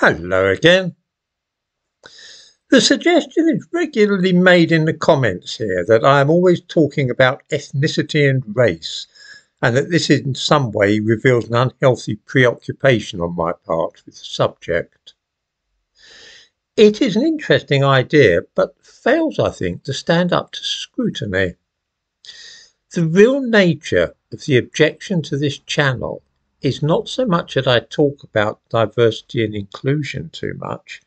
Hello again. The suggestion is regularly made in the comments here that I am always talking about ethnicity and race, and that this in some way reveals an unhealthy preoccupation on my part with the subject. It is an interesting idea, but fails, I think, to stand up to scrutiny. The real nature of the objection to this channel is not so much that I talk about diversity and inclusion too much,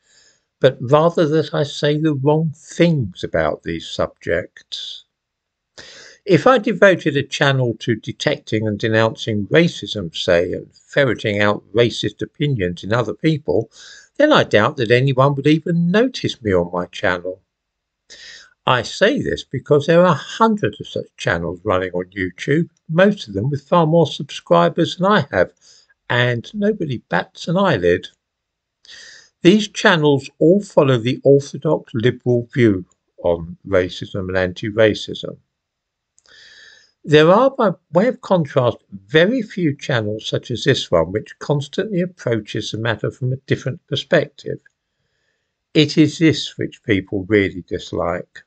but rather that I say the wrong things about these subjects. If I devoted a channel to detecting and denouncing racism, say, and ferreting out racist opinions in other people, then I doubt that anyone would even notice me on my channel. I say this because there are hundreds of such channels running on YouTube, most of them with far more subscribers than I have, and nobody bats an eyelid. These channels all follow the orthodox liberal view on racism and anti-racism. There are, by way of contrast, very few channels such as this one which constantly approaches the matter from a different perspective. It is this which people really dislike.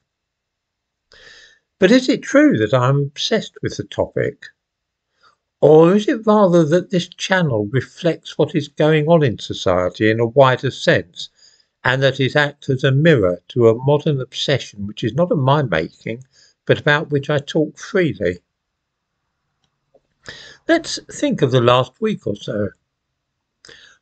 But is it true that I'm obsessed with the topic? Or is it rather that this channel reflects what is going on in society in a wider sense, and that it acts as a mirror to a modern obsession which is not of my making, but about which I talk freely? Let's think of the last week or so.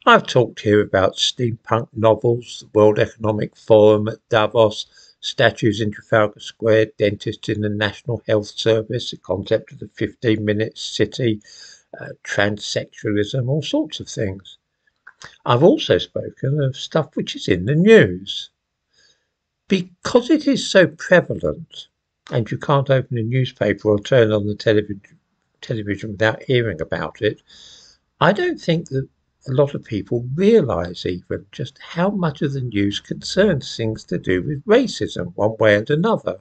I've talked here about steampunk novels, the World Economic Forum at Davos, statues in Trafalgar Square, dentists in the National Health Service, the concept of the 15 minute city, uh, transsexualism, all sorts of things. I've also spoken of stuff which is in the news. Because it is so prevalent, and you can't open a newspaper or turn on the television, television without hearing about it, I don't think that a lot of people realize even just how much of the news concerns things to do with racism, one way and another.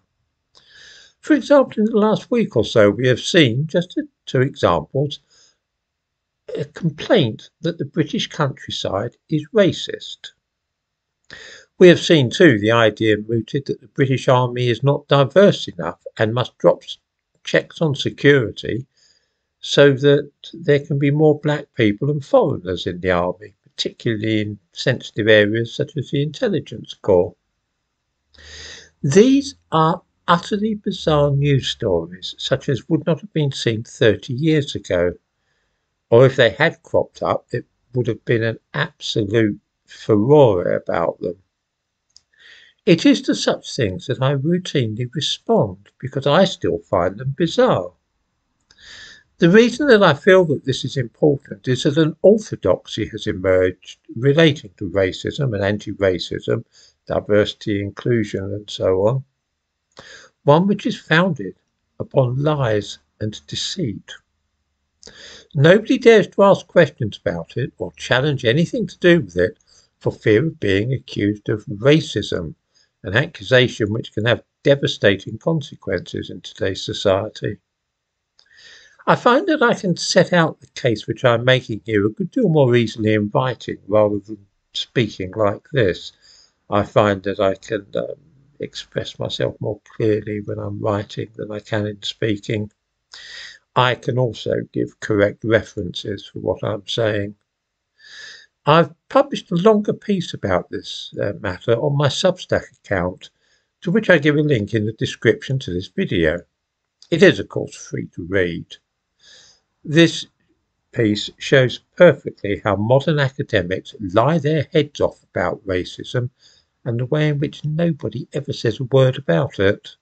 For example, in the last week or so, we have seen, just two examples, a complaint that the British countryside is racist. We have seen too the idea mooted that the British Army is not diverse enough and must drop checks on security so that there can be more black people and foreigners in the army, particularly in sensitive areas such as the intelligence corps. These are utterly bizarre news stories, such as would not have been seen 30 years ago, or if they had cropped up, it would have been an absolute furore about them. It is to such things that I routinely respond because I still find them bizarre. The reason that I feel that this is important is that an orthodoxy has emerged relating to racism and anti-racism, diversity, inclusion, and so on. One which is founded upon lies and deceit. Nobody dares to ask questions about it or challenge anything to do with it for fear of being accused of racism, an accusation which can have devastating consequences in today's society. I find that I can set out the case which I'm making here a good deal more easily in writing rather than speaking like this. I find that I can um, express myself more clearly when I'm writing than I can in speaking. I can also give correct references for what I'm saying. I've published a longer piece about this uh, matter on my Substack account, to which I give a link in the description to this video. It is, of course, free to read. This piece shows perfectly how modern academics lie their heads off about racism and the way in which nobody ever says a word about it.